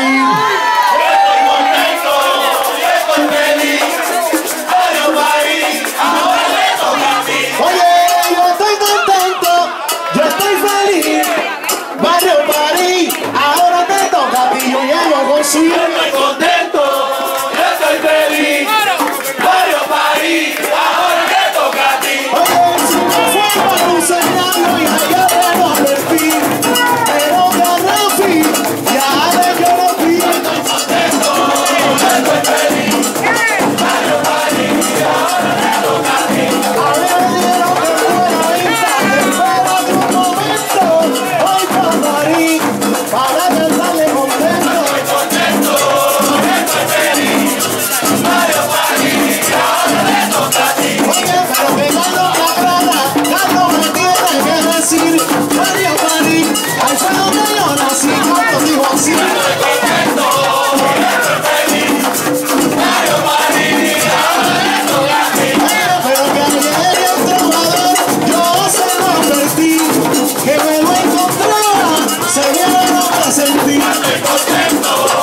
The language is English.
ti. Estoy